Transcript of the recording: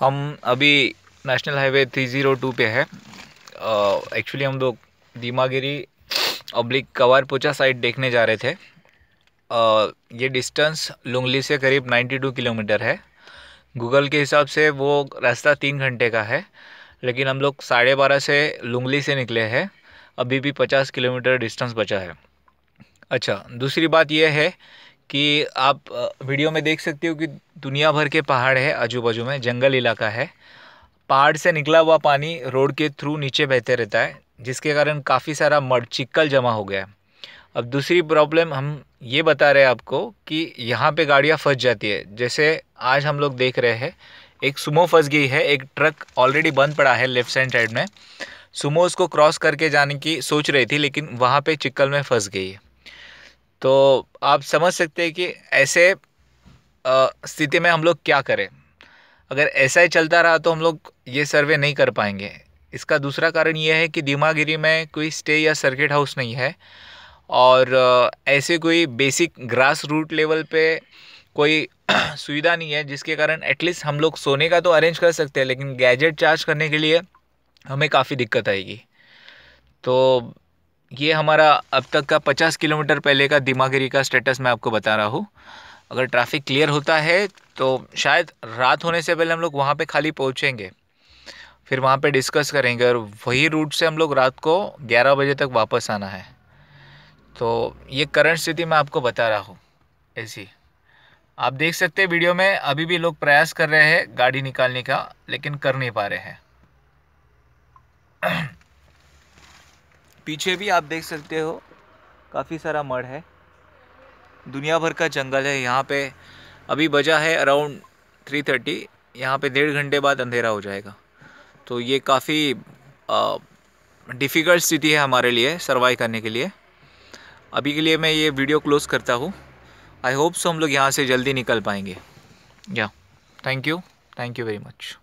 हम अभी national highway 302 पे है। एक्चुअली हम लोग दीमागिरी अब्लिक कवार पोचा साइड देखने जा रहे थे। uh, ये डिस्टेंस लुंगली से करीब 92 किलोमीटर है। गूगल के हिसाब से वो रास्ता तीन घंटे का है लेकिन हम लोग साढ़े बारह से लुंगली से निकले हैं। अभी भी पचास किलोमीटर डिस्टेंस बचा है। अच्छा दूसरी बात यह है कि आप वीडियो में देख सकते हो कि दुनिया भर के पहाड़ है आजू बाजू में, जंगल इलाका है। पहाड़ से निकला हुआ पानी रोड के थ्रू नीचे बहते रहता है, जिसके कारण काफ़ी सारा मड चिक्कल जमा हो गया अब दूसरी प्रॉब्लम हम ये बता रहे हैं आपको कि यहाँ पे गाड़ियाँ फंस जाती है। जैसे आज हम लोग देख रहे हैं, एक सुमो फंस गई है, एक ट्रक ऑलरेडी बंद पड़ा है लेफ़्ट साइड साइड में। सुमो उसको क्रॉस करके जाने की सोच रही थी, लेकिन वहाँ पे चिक्कल में फंस गई है। तो आप समझ सकते हैं कि ऐसे स्थिति में हम लोग क्या करें। अगर ऐसा ही चलता रहा तो हम लोग ये सर्वे नहीं कर पाएँगे। इसका दूसरा कारण ये है कि दिमागिरी में कोई स्टे या सर्किट हाउस नहीं है और ऐसे कोई बेसिक ग्रास रूट लेवल पे कोई सुविधा नहीं है, जिसके कारण एटलीस्ट हम लोग सोने का तो अरेंज कर सकते हैं, लेकिन गैजेट चार्ज करने के लिए हमें काफ़ी दिक्कत आएगी। तो ये हमारा अब तक का 50 किलोमीटर पहले का दिमागिरी का स्टेटस मैं आपको बता रहा हूँ। अगर ट्रैफ़िक क्लियर होता है तो शायद रात होने से पहले हम लोग वहाँ पे खाली पहुँचेंगे। फिर वहाँ पे डिस्कस करेंगे और वही रूट से हम लोग रात को 11 बजे तक वापस आना है। तो ये करंट स्थिति मैं आपको बता रहा हूँ। ऐसी। आप देख सकते हैं वीडियो में अभी भी लोग प्रयास कर रहे हैं गाड़ी निकालने का, लेकिन कर नहीं पा रहे हैं। पीछे भी आप देख सकते हो, काफ़ी सारा मड है। दुनिया भर का जंगल है, यहाँ पे अभी बजा है अराउंड थ्री थर्टी यहाँ पर डेढ़ घंटे बाद अंधेरा हो जाएगा। तो ये काफ़ी डिफ़िकल्ट स्थिति है हमारे लिए सर्वाइव करने के लिए। अभी के लिए मैं ये वीडियो क्लोज़ करता हूँ। आई होप सो हम लोग यहाँ से जल्दी निकल पाएँगे। या thank you thank you very much